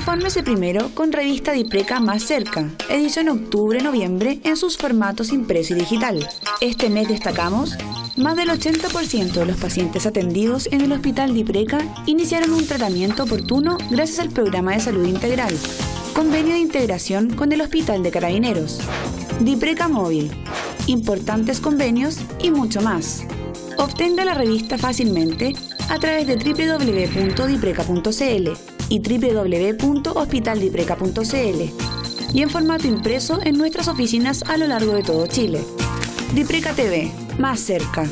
Infórmese primero con revista Dipreca Más Cerca, edición octubre-noviembre en sus formatos impreso y digital. Este mes destacamos, más del 80% de los pacientes atendidos en el Hospital Dipreca iniciaron un tratamiento oportuno gracias al programa de salud integral. Convenio de integración con el Hospital de Carabineros. Dipreca Móvil. Importantes convenios y mucho más. Obtenga la revista fácilmente a través de www.dipreca.cl y www.hospitaldipreca.cl y en formato impreso en nuestras oficinas a lo largo de todo Chile. Dipreca TV, más cerca.